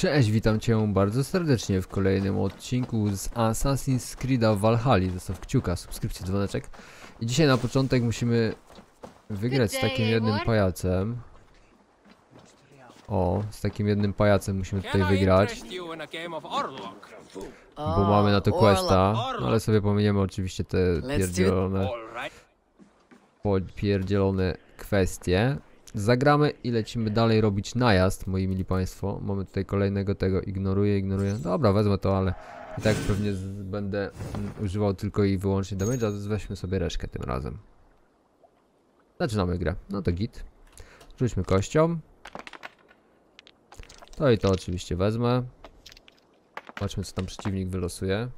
Cześć, witam cię bardzo serdecznie w kolejnym odcinku z Assassin's Creed'a Valhalla. Zostaw kciuka, subskrypcję, dzwoneczek. I dzisiaj na początek musimy wygrać z takim jednym pajacem. O, z takim jednym pajacem musimy tutaj wygrać, bo mamy na to questa. No ale sobie pominiemy oczywiście te pierdzielone, All right. pierdzielone kwestie. Zagramy i lecimy dalej robić najazd, moi mili państwo. Mamy tutaj kolejnego tego, ignoruję, ignoruję. Dobra, wezmę to, ale i tak pewnie będę używał tylko i wyłącznie damage, a weźmy sobie reszkę tym razem. Zaczynamy grę. No to git. Rzućmy kością. To i to oczywiście wezmę. Zobaczmy co tam przeciwnik wylosuje.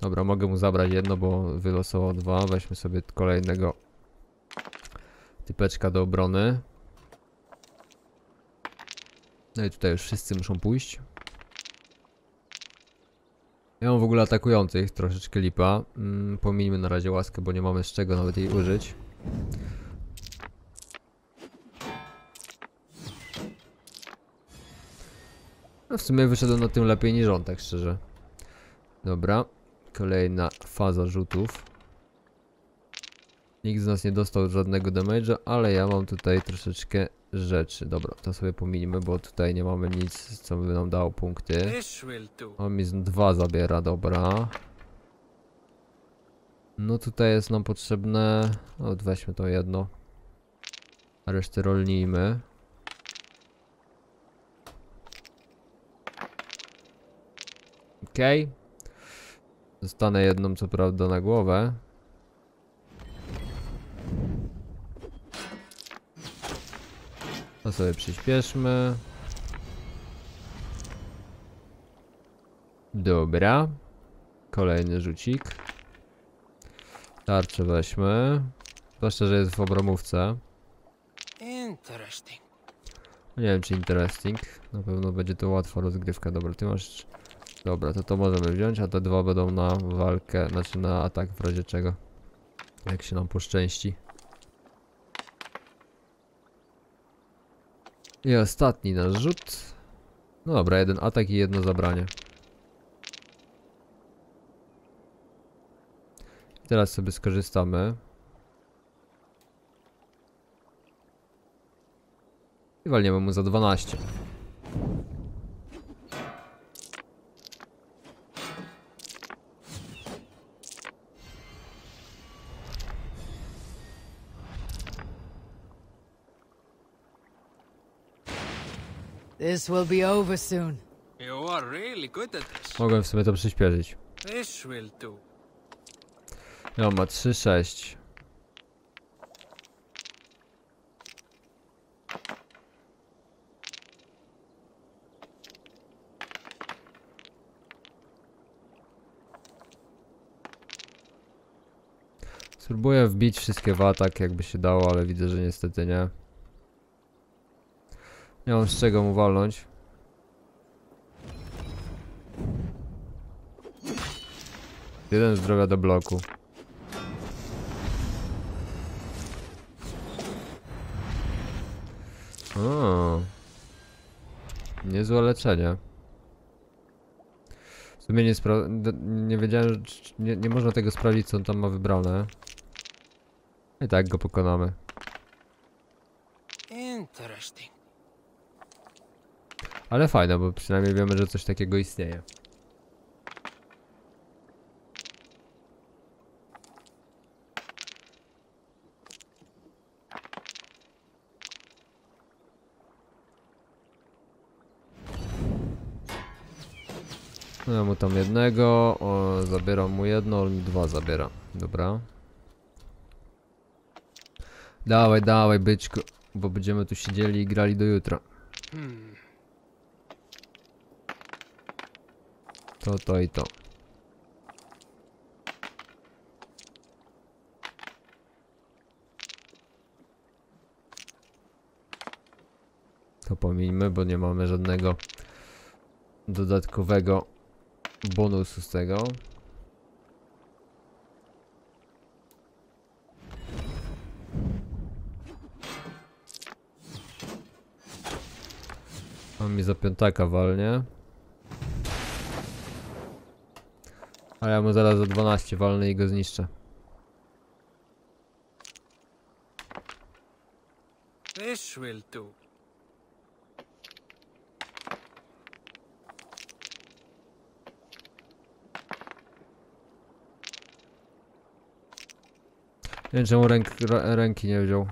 Dobra, mogę mu zabrać jedno, bo wylosował dwa. Weźmy sobie kolejnego typeczka do obrony. No i tutaj już wszyscy muszą pójść. Ja mam w ogóle atakujących, troszeczkę lipa. Mm, pomińmy na razie łaskę, bo nie mamy z czego nawet jej użyć. No w sumie wyszedłem na tym lepiej niż on, tak szczerze. Dobra, kolejna faza rzutów. Nikt z nas nie dostał żadnego damage'a, ale ja mam tutaj troszeczkę rzeczy. Dobra, to sobie pominimy, bo tutaj nie mamy nic, co by nam dało punkty. On mi dwa zabiera, dobra. No tutaj jest nam potrzebne... O, weźmy to jedno. A resztę rolnijmy. Okej. Dostanę jedną co prawda na głowę. To sobie przyspieszmy. Dobra. Kolejny rzucik. Tarczę weźmy. Zwłaszcza, że jest w obramówce. Interesting. Nie wiem, czy interesting. Na pewno będzie to łatwa rozgrywka. Dobra, ty masz... Dobra, to to możemy wziąć, a te dwa będą na walkę, znaczy na atak w razie czego. Jak się nam poszczęści. I ostatni nasz rzut. No dobra, jeden atak i jedno zabranie. Teraz sobie skorzystamy. I walniemy mu za 12. This will be over soon. You are really good at this. Mogłem w sumie to przyspieszyć. This will do. Ja ma 3, 6. Spróbuję wbić wszystkie w atak jakby się dało, ale widzę, że niestety nie. Nie mam z czego mu walnąć. Jeden zdrowia do bloku. O. Niezłe leczenie. W sumie nie, nie wiedziałem, nie, nie można tego sprawdzić, co on tam ma wybrane. I tak go pokonamy. Interesting. Ale fajne, bo przynajmniej wiemy, że coś takiego istnieje. No mu tam jednego, o, zabieram mu jedno, on mi dwa zabiera. Dobra. Dawaj, dawaj, byczku, bo będziemy tu siedzieli i grali do jutra. Hmm. To, to i to. To pomińmy, bo nie mamy żadnego dodatkowego bonusu z tego. On mi za piątaka walnie. A ja mu zaraz za 12 walnę i go zniszczę. This will do. Nie wiem czemu ręk, rę- ręki nie wziął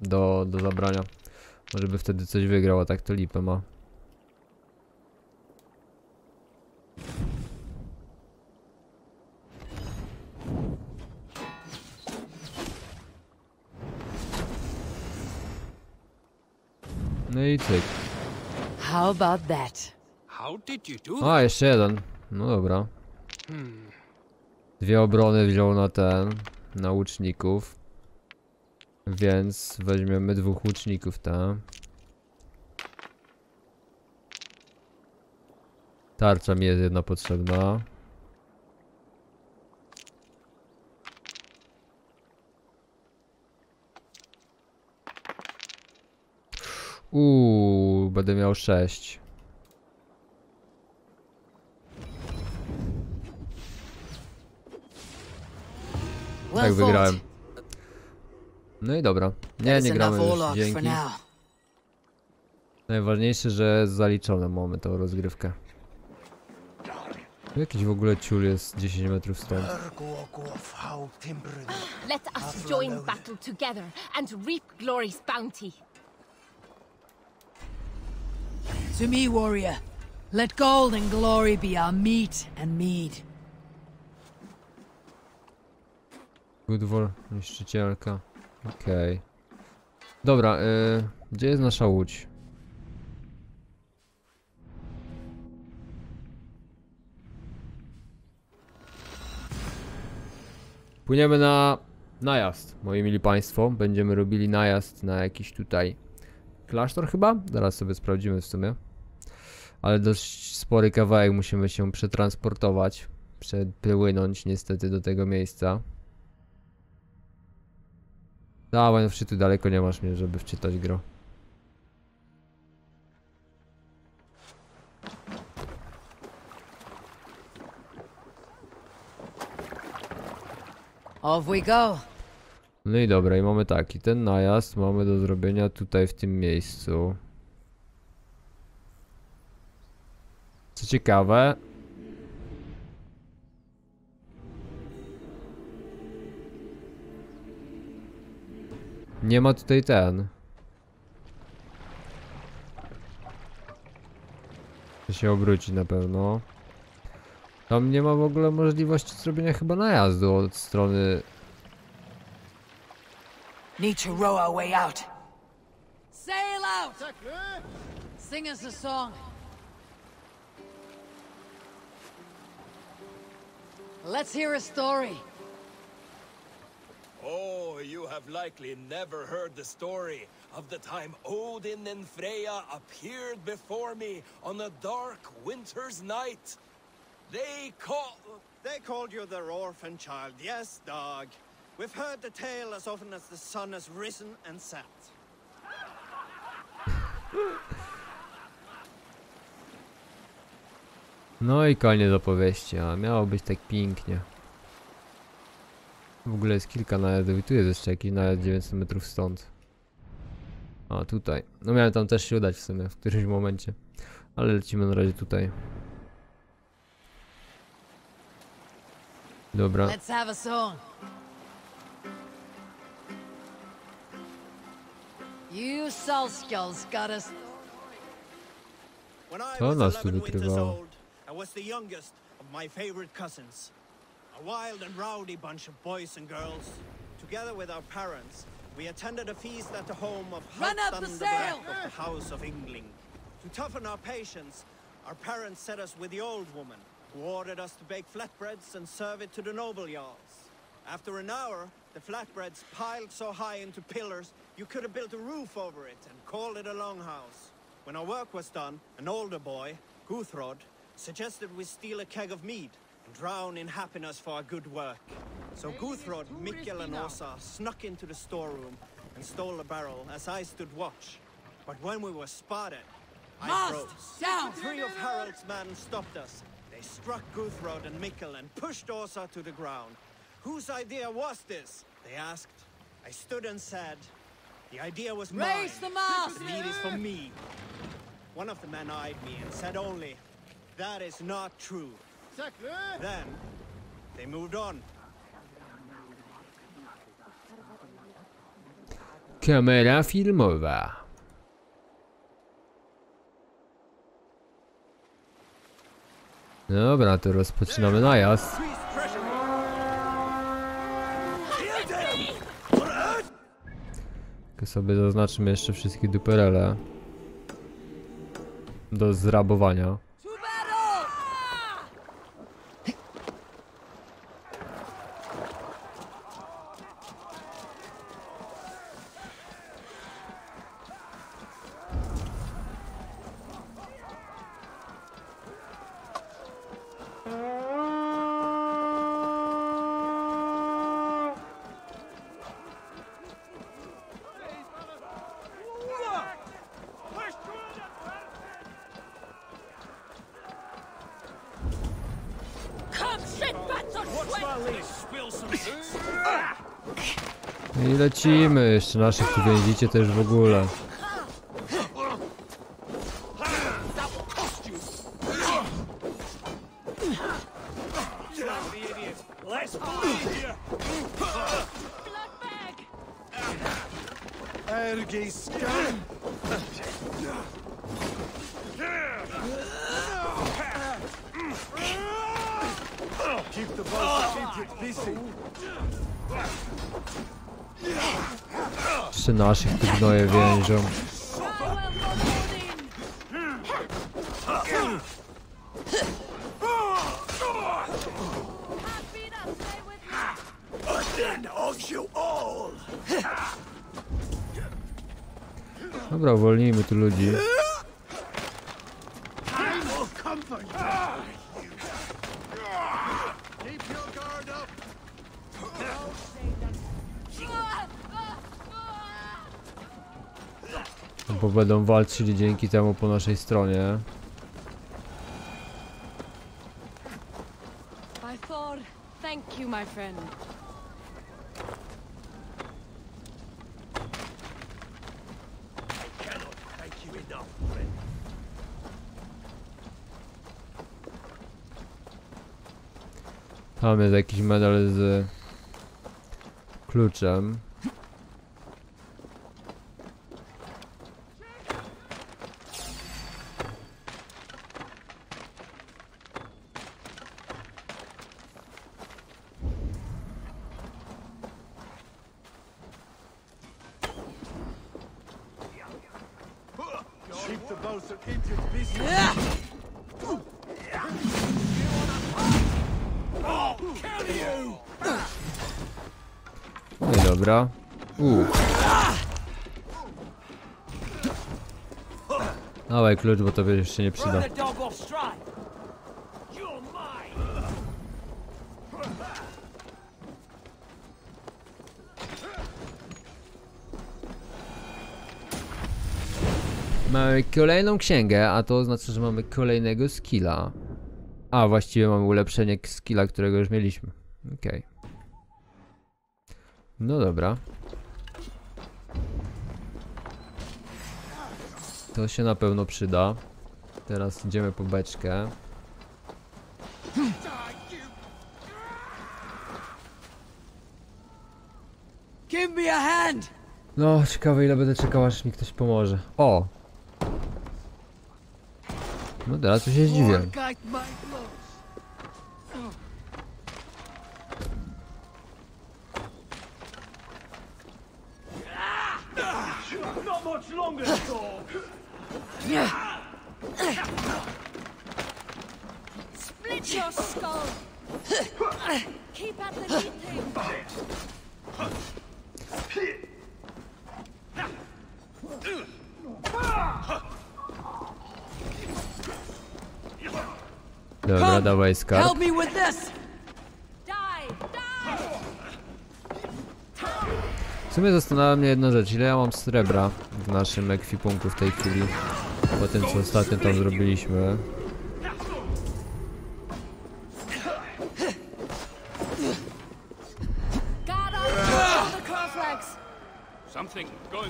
do, do zabrania. Może by wtedy coś wygrał, a tak to lipę ma. I cyk. How about that? How did you do A, jeszcze jeden. No dobra. Hmm. Dwie obrony wziął na ten, na łuczników. Więc weźmiemy dwóch łuczników, tam. Tarcza mi jest jedna potrzebna. Uuu, będę miał sześć. Well Tak thought. wygrałem. No i dobra. Nie, nie gramy już, dzięki. Najważniejsze, że zaliczone mamy tą rozgrywkę. Tu Jakiś w ogóle ciul jest 10 metrów stąd. Let us join battle together and reap glory's bounty. To me, warrior. Let gold and glory be our meat and mead. Goodwor, niszczycielka. Okej. Dobra, y, gdzie jest nasza łódź? Płyniemy na najazd, moi mili państwo. Będziemy robili najazd na jakiś tutaj klasztor chyba? Zaraz sobie sprawdzimy w sumie. Ale dość spory kawałek musimy się przetransportować. Przepłynąć niestety do tego miejsca. Dawaj, no wczytuj daleko nie masz mnie, żeby wczytać gro. Off we go. No i dobra, i mamy taki, ten najazd mamy do zrobienia tutaj w tym miejscu. Co ciekawe... Nie ma tutaj ten. To się obróci na pewno. Tam nie ma w ogóle możliwości zrobienia chyba najazdu od strony Need to row our way out. Sail out! Sing us a song. Let's hear a story. Oh, you have likely never heard the story of the time Odin and Freya appeared before me on a dark winter's night. They call. They called you their orphan child, yes, dog. We've heard the tale as often as the sun has risen and set. No i koniec opowieści, a miało być tak pięknie. W ogóle jest kilka najazdów i tu jest jeszcze jakiś najazd 900 metrów stąd. A tutaj. No miałem tam też się udać w sumie w którymś momencie. Ale lecimy na razie tutaj. Dobra. Let's have a song. You Salskulls got us. When I Co nas tu 11 winters wykrywało? I was the youngest of my favorite cousins. A wild and rowdy bunch of boys and girls. Together with our parents, we attended a feast at the home of Halfdan the the! Black of the House of Ingling. To toughen our patience, our parents set us with the old woman, who ordered us to bake flatbreads and serve it to the noble jarls. After an hour, the flatbreads piled so high into pillars you could have built a roof over it and called it a longhouse. When our work was done, an older boy, Guthrod, suggested we steal a keg of mead and drown in happiness for our good work. So Guthrod, Mikkel, and Osa snuck into the storeroom and stole a barrel as I stood watch. But when we were spotted, I froze. Down! Three of Harald's men stopped us. They struck Guthrod and Mikkel and pushed Åsa to the ground. Whose idea was this? They asked. I stood and said, The idea was mine. Raise the mast! The lead is for me. One of the men eyed me and said only, That is not true. Then, they moved on. Kamera filmowa. Dobra, to rozpoczynamy najazd. Tylko sobie zaznaczymy jeszcze wszystkie duperele. Do zrabowania. To battle! Come, shit, battle, I lecimy, jeszcze naszych tu więzicie też w ogóle. blood bag. Jeszcze naszych tu gnoje więzią. Dobra, uwolnijmy tu ludzi. Będą walczyli dzięki temu po naszej stronie. Tam jest jakiś medal z kluczem. Klucz, bo tobie jeszcze nie przyda. Mamy kolejną księgę, a to oznacza, że mamy kolejnego skilla. A, właściwie mamy ulepszenie skilla, którego już mieliśmy. Okej. No dobra. To się na pewno przyda. Teraz idziemy po beczkę. No, ciekawe ile będę czekał, aż mi ktoś pomoże. O! No teraz to się zdziwię. Guide my blows. Split your skull. Keep at the meeting. Dobra, dawaj skarb. Help me with this! Die, die. W sumie zastanawia mnie jedna rzecz, ile ja mam srebra w naszym ekwipunku w tej chwili. Po tym co ostatnio tam zrobiliśmy.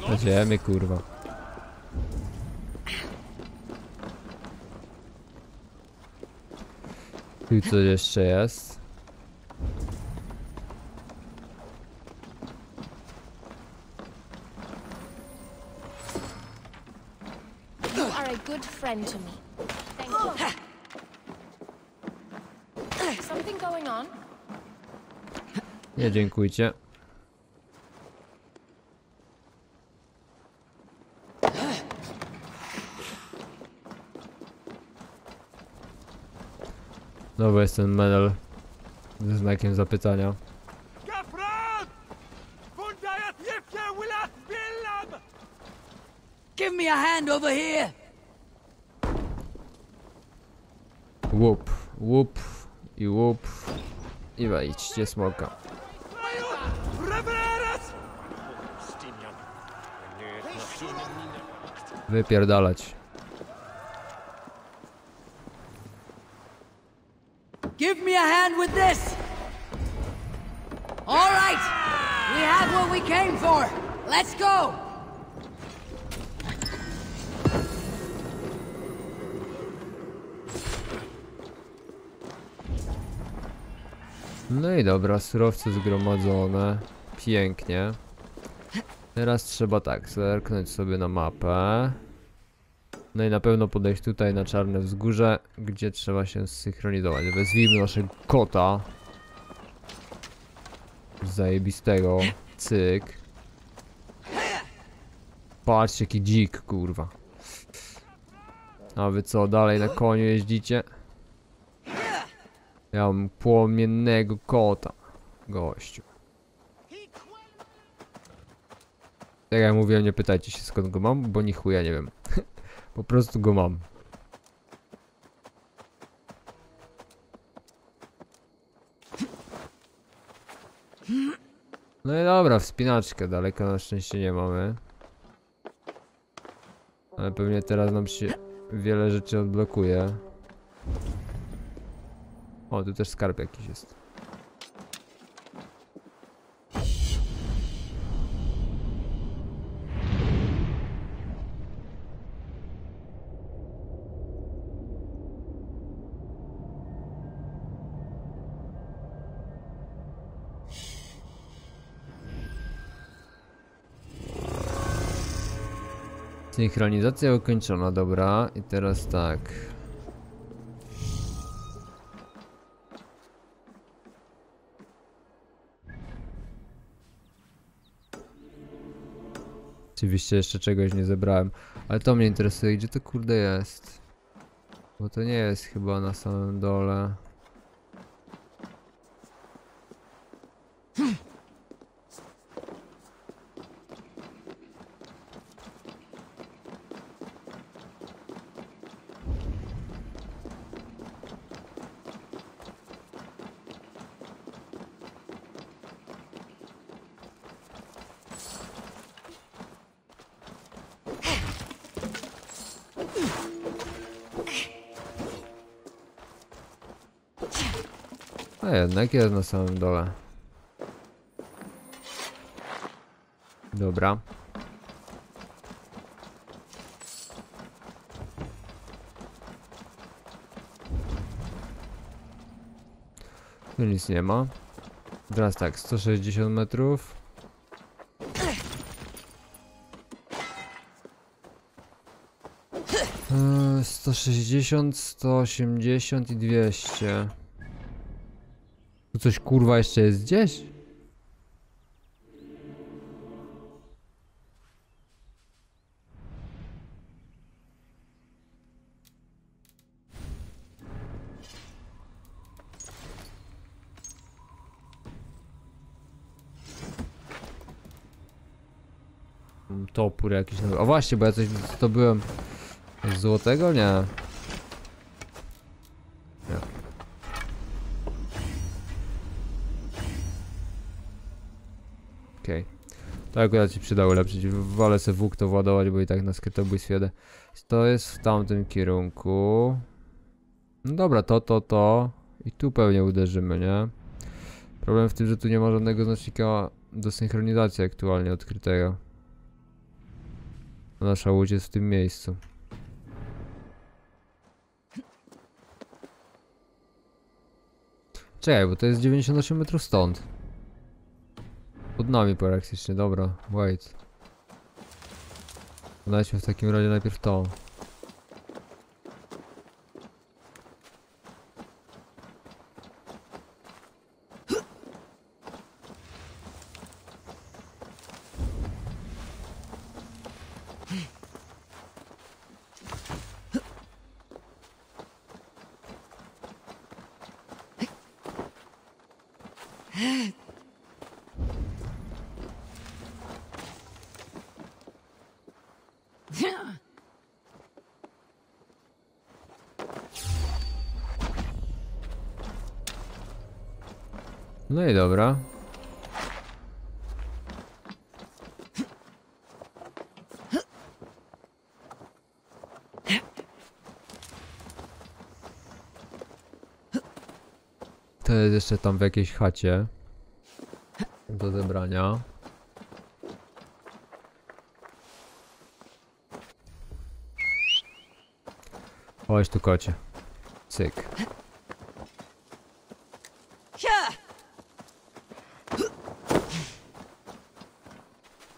Na ziemię kurwa. Tu co jeszcze jest? You are a good friend to me. Thank you. Something going on? Nie dziękujcie. Znowu jest ten medal ze znakiem zapytania. Łup, łup i łup. I wejdźcie smoka. Wypierdalać. Give me a hand with this! All right! We have what we came for! Let's go! No i dobra, surowce zgromadzone. Pięknie. Teraz trzeba tak, zerknąć sobie na mapę. No i na pewno podejść tutaj na czarne wzgórze, gdzie trzeba się zsynchronizować. Wezwijmy naszego kota. Zajebistego. Cyk. Patrzcie jaki dzik, kurwa. A wy co, dalej na koniu jeździcie? Ja mam płomiennego kota. Gościu. Tak jak mówiłem, nie pytajcie się skąd go mam, bo ni chuja nie wiem. po prostu go mam. No i dobra, wspinaczkę daleko na szczęście nie mamy. Ale pewnie teraz nam się wiele rzeczy odblokuje. O, tu też skarb jakiś jest. Synchronizacja ukończona, dobra. I teraz tak. Oczywiście jeszcze czegoś nie zebrałem, ale to mnie interesuje, gdzie to kurde jest? Bo to nie jest chyba na samym dole. Jednak jest na samym dole. Dobra. Tu nic nie ma. Teraz tak, 160 metrów. Eee, 160, 180 i 200. Coś kurwa jeszcze jest gdzieś? Topór jakiś. O właśnie, bo ja coś zdobyłem złotego? Nie. To akurat się przydało ulepszyć. Wolę sobie włók to władować, bo i tak na skrytobójstwie jadę. To jest w tamtym kierunku. No dobra, to, to, to. I tu pewnie uderzymy, nie? Problem w tym, że tu nie ma żadnego znacznika do synchronizacji aktualnie odkrytego. Nasza łódź jest w tym miejscu. Czekaj, bo to jest 98 metrów stąd. Pod nami praktycznie, dobra, wait. Znajdźmy w takim razie najpierw to. No i dobra. To jest jeszcze tam w jakiejś chacie. Do zebrania. Chodź tu kocie. Cyk. Yeah!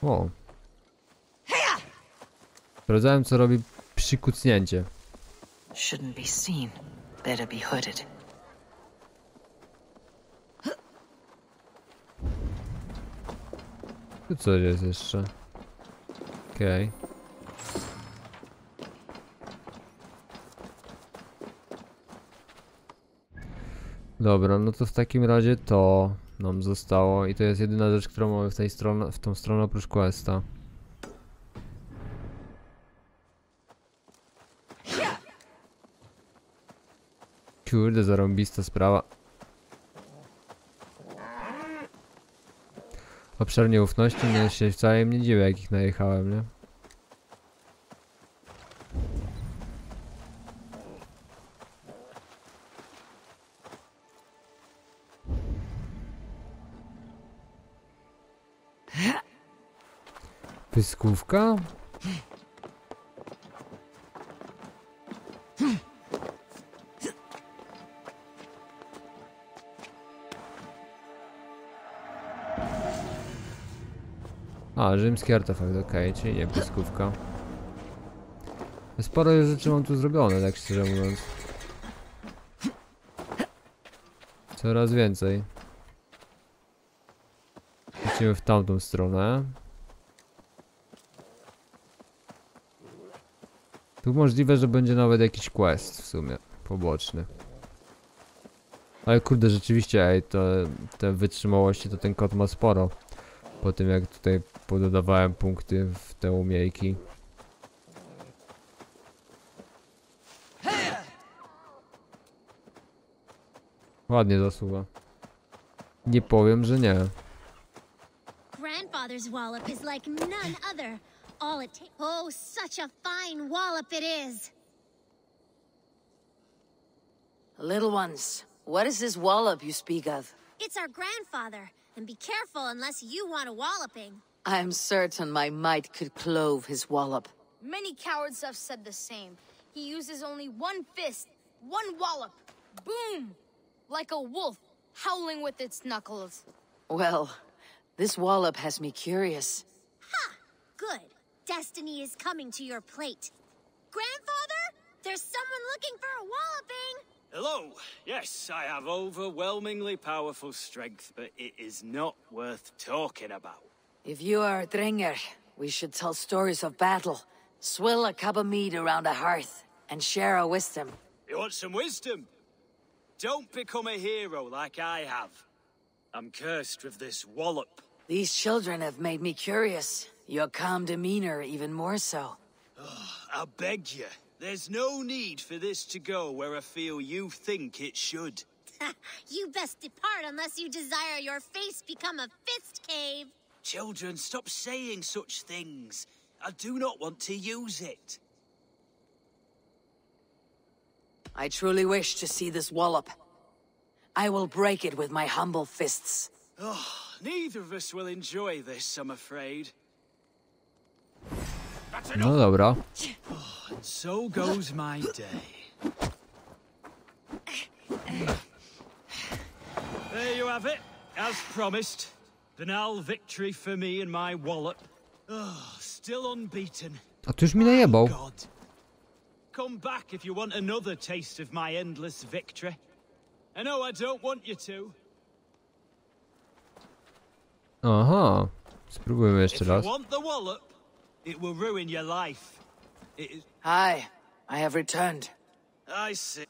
O. Sprawdzałem co robi przykucnięcie. Shouldn't be seen. Better be hooded. Tu co jest jeszcze? Okej. Dobra, no to w takim razie to nam zostało i to jest jedyna rzecz, którą mamy w tej stronę, w tą stronę oprócz questa. Kurde, zarąbista sprawa. Obszar nieufności nie się wcale nie dziwię, jak ich najechałem, nie? Pyskówka? A, rzymski artefakt, okej, czyli nie pyskówka. Sporo już rzeczy mam tu zrobione, tak szczerze mówiąc. Coraz więcej. Lecimy w tamtą stronę. Tu możliwe, że będzie nawet jakiś quest w sumie, poboczny. Ale kurde, rzeczywiście, ej, to te wytrzymałości to ten kot ma sporo. Po tym jak tutaj pododawałem punkty w te umiejki. Ładnie zasuwa. Nie powiem, że nie. Grandfather's wallop is like none other. All it takes. Oh, such a fine wallop it is. Little ones, what is this wallop you speak of? It's our grandfather. And be careful unless you want a walloping. I am certain my might could clove his wallop. Many cowards have said the same. He uses only one fist, one wallop. Boom! Like a wolf, howling with its knuckles. Well, this wallop has me curious. Ha! Good. Destiny is coming to your plate. Grandfather? There's someone looking for a walloping! Hello. Yes, I have overwhelmingly powerful strength, but it is not worth talking about. If you are a Dringer, we should tell stories of battle, swill a cup of mead around a hearth, and share our wisdom. You want some wisdom? Don't become a hero like I have. I'm cursed with this wallop. These children have made me curious. Your calm demeanor even more so. Ah, I beg you. There's no need for this to go where I feel you think it should. you best depart unless you desire your face become a fist cave. Children, stop saying such things. I do not want to use it. I truly wish to see this wallop. I will break it with my humble fists. Oh, neither of us will enjoy this, I'm afraid. No dobra. And so goes my day. There you have it, as promised. Banal victory for me and my wallop. Oh, still unbeaten. A tu już mi najebał. God. Come back if you want another taste of my endless victory. I know I don't want you to. Aha. Spróbujmy jeszcze If you raz. want the wallop, it will ruin your life. Is... Aye, I have returned. I see.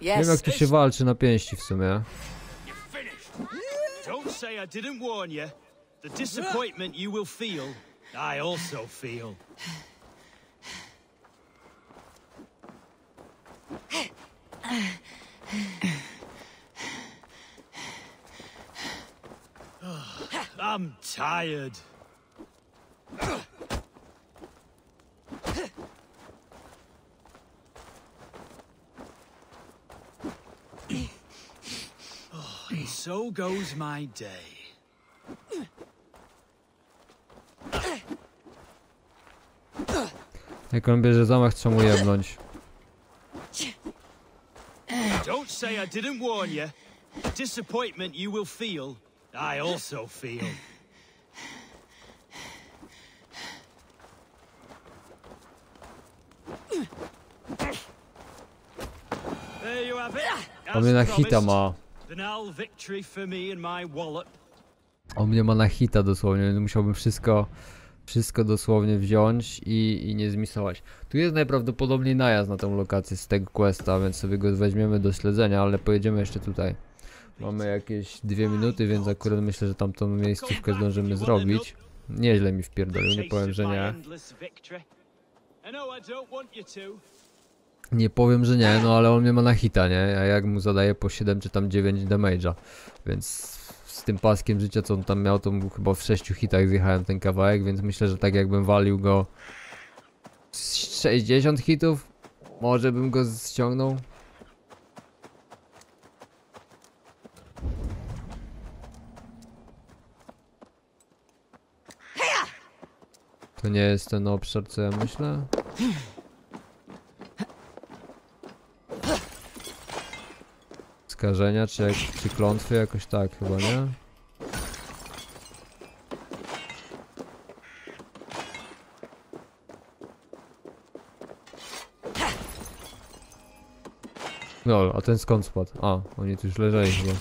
Wiem Yes, jak tu się walczy na pięści w sumie. Don't say I didn't warn you. The disappointment you will feel, I also feel. Ah, I'm tired. And so goes my day. Jak on bierze zamach, trzeba mu jebnąć. Don't say I didn't warn you. The disappointment you will feel, I also feel. There you have it. On mnie na hita ma. Banal victory for me and my wallop. On mnie ma na hita dosłownie, więc musiałbym wszystko, wszystko dosłownie wziąć i, i nie zmisować. Tu jest najprawdopodobniej najazd na tą lokację z tego questa, więc sobie go weźmiemy do śledzenia, ale pojedziemy jeszcze tutaj. Mamy jakieś dwie minuty, więc akurat myślę, że tamtą miejscówkę zdążymy zrobić. Nieźle mi wpierdolił, nie powiem, że nie. Nie powiem, że nie, no ale on mnie ma na hita, nie? A jak mu zadaje po 7 czy tam 9 damage'a. Więc z tym paskiem życia, co on tam miał, to chyba w 6 hitach zjechałem ten kawałek, więc myślę, że tak jakbym walił go z 60 hitów, może bym go ściągnął. To nie jest ten obszar, co ja myślę? Skażenia, czy, jak, czy klątwy, jakoś tak chyba, nie? No, a ten skąd spadł? A, oni tu już leżeli chyba.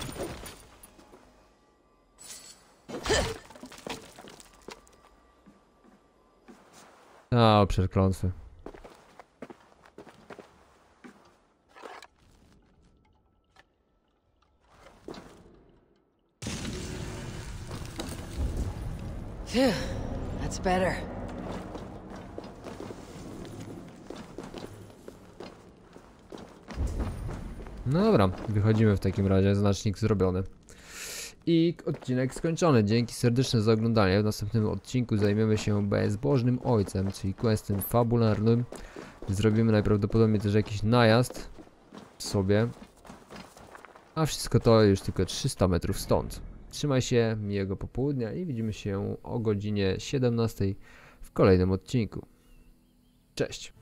A, obszar klątwy. Phew, that's better. No dobra, wychodzimy w takim razie, znacznik zrobiony. I odcinek skończony. Dzięki serdeczne za oglądanie. W następnym odcinku zajmiemy się bezbożnym ojcem, czyli questem fabularnym. Zrobimy najprawdopodobniej też jakiś najazd sobie. A wszystko to już tylko 300 metrów stąd. Trzymaj się, miłego popołudnia i widzimy się o godzinie 17 w kolejnym odcinku. Cześć!